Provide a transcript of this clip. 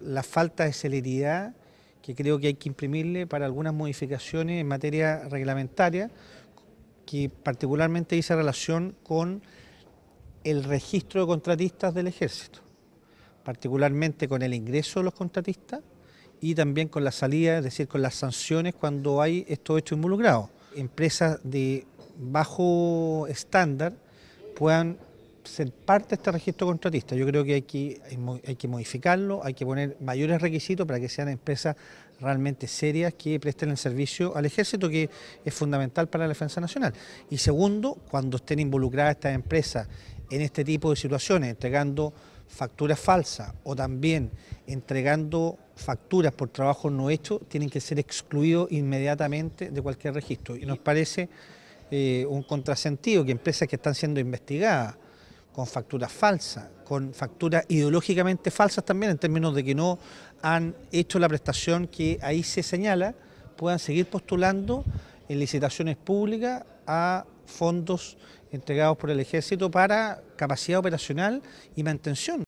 la falta de celeridad que creo que hay que imprimirle para algunas modificaciones en materia reglamentaria, que particularmente dice relación con el registro de contratistas del ejército, particularmente con el ingreso de los contratistas y también con la salida, es decir, con las sanciones cuando hay estos hechos involucrados. Empresas de bajo estándar puedan ser parte de este registro contratista. Yo creo que hay, que hay que modificarlo, hay que poner mayores requisitos para que sean empresas realmente serias que presten el servicio al ejército, que es fundamental para la defensa nacional. Y segundo, cuando estén involucradas estas empresas en este tipo de situaciones, entregando facturas falsas o también entregando facturas por trabajo no hecho, tienen que ser excluidos inmediatamente de cualquier registro. Y nos parece eh, un contrasentido que empresas que están siendo investigadas con facturas falsas, con facturas ideológicamente falsas también, en términos de que no han hecho la prestación que ahí se señala, puedan seguir postulando en licitaciones públicas a fondos entregados por el ejército para capacidad operacional y mantención.